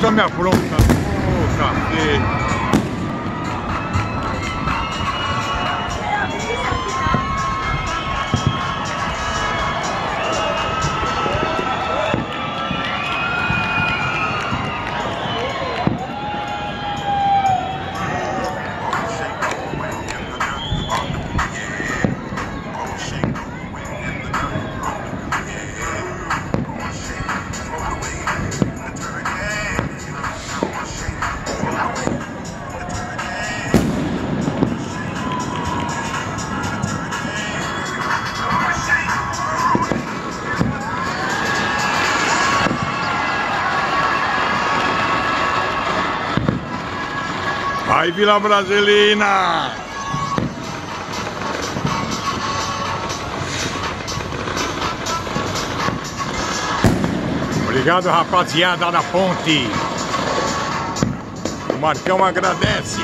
双面芙蓉，芙蓉上，对。Vai Vila Brasilina! Obrigado rapaziada da ponte. O Marcão agradece.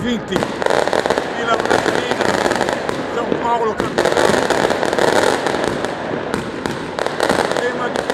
convinti di la Brasiliana San Paolo Campione. Tema di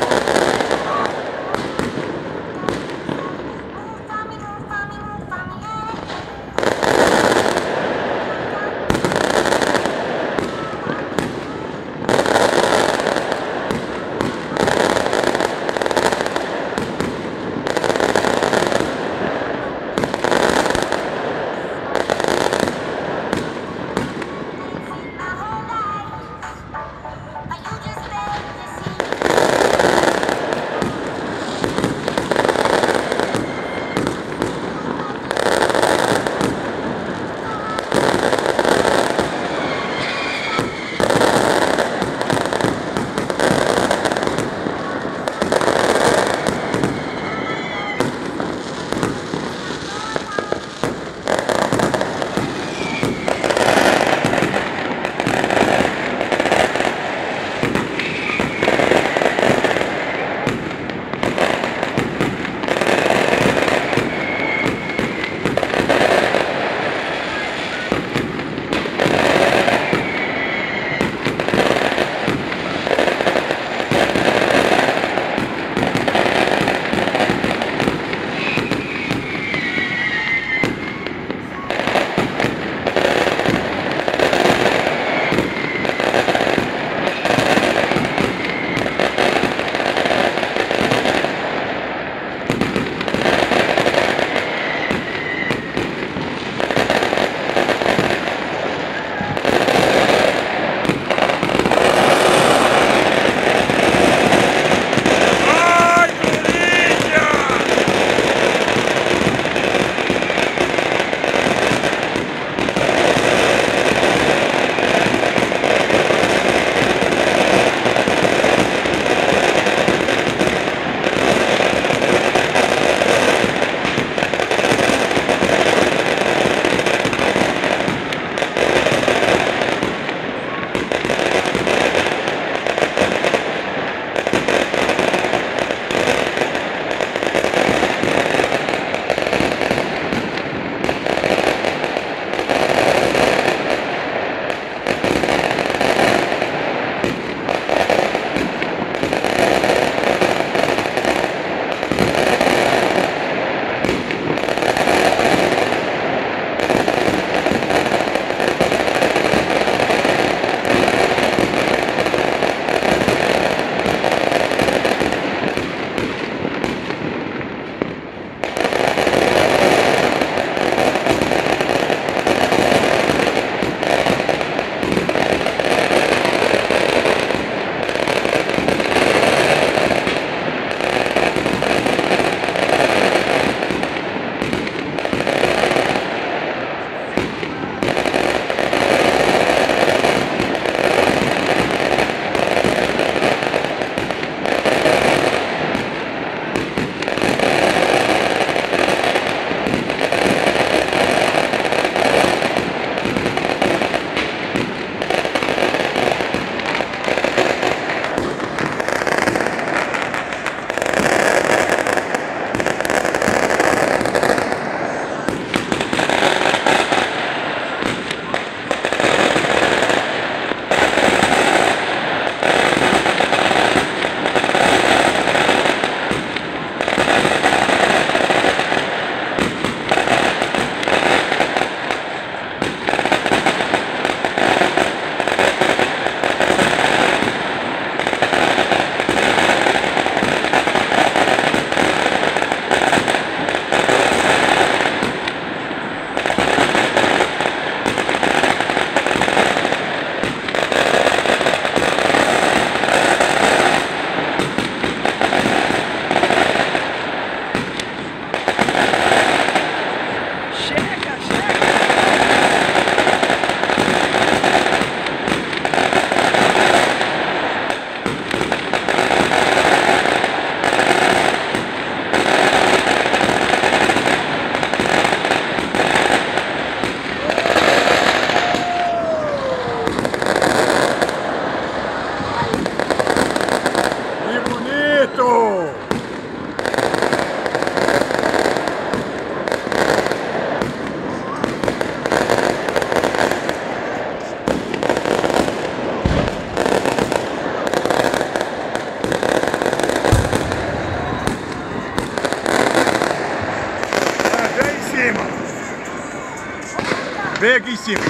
aqui em cima.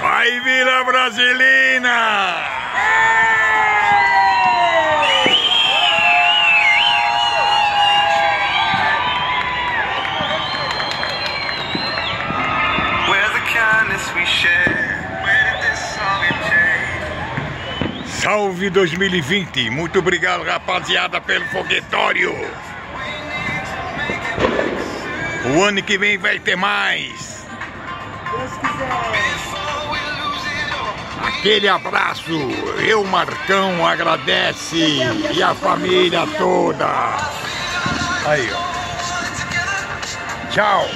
Vai, Vila Brasilina! Salve 2020! Muito obrigado, rapaziada, pelo foguetório! O ano que vem vai ter mais! Deus quiser! Aquele abraço, eu Marcão agradece e a família toda. Aí, ó. Tchau.